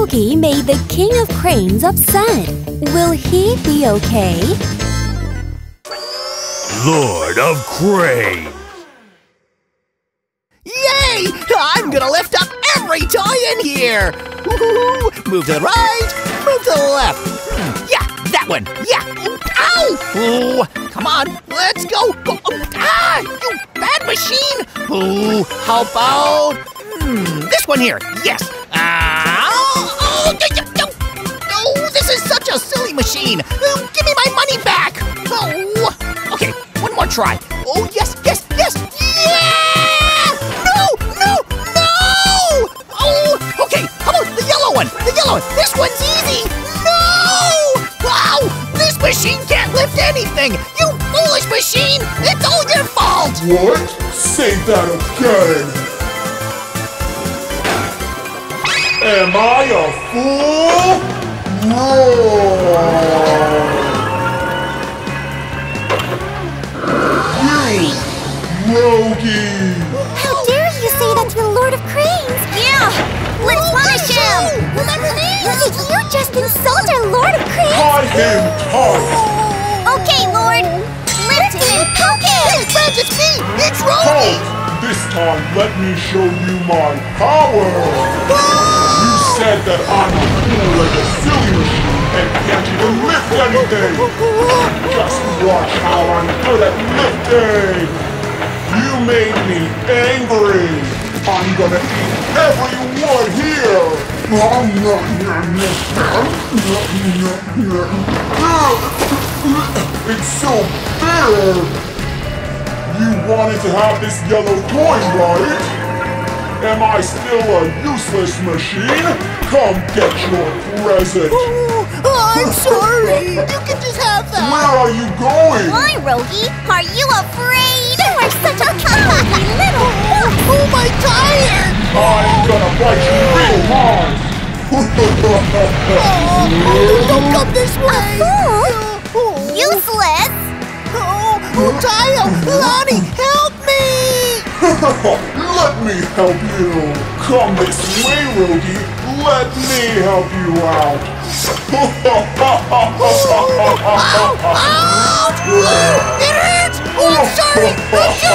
Rogi made the King of Cranes upset. Will he be okay? Lord of Crane. Yay! I'm gonna lift up every toy in here! Move to the right, move to the left. Hmm, yeah, that one. Yeah. Ow! Ooh, come on, let's go. go. Ah, you bad machine! Ooh, how about hmm, this one here? Yes. Oh, oh, oh, this is such a silly machine. Uh, give me my money back. Oh, okay, one more try. Oh, yes, yes, yes, yeah! No, no, no! Oh, okay, how about the yellow one? The yellow one. This one's easy. No! Wow, this machine can't lift anything. You foolish machine! It's all your fault. What? Say that again. Am I a fool? Roar! You, Rogi! How dare you say that to the Lord of Cranes? Yeah! Let's punish him! Remember this? You just insult our Lord of Cranes! Tie him tight! Okay, Lord! Lift him and poke him! Hey, friends, it's me! It's Halt! Rogi! This time, let me show you my power! You said that I'm a fool like a silly machine and can't even lift anything! Just watch how I'm good at lifting! You made me angry! I'm gonna eat everyone here! It's so bitter! You wanted to have this yellow coin, right? Am I still a useless machine? Come get your present! Oh, I'm sorry! You can just have that! Where are you going? Why, Rogi? Are you afraid? You are such a cowardly little fool! Oh, my tire! I'm gonna bite you real hard! Oh, don't come this way! Oh, Useless! oh, oh, Tayo! Lani, help me! Let me help you! Come this way, Rogi! Let me help you out! Ouch! Oh, it hurts! Oh, I'm sorry!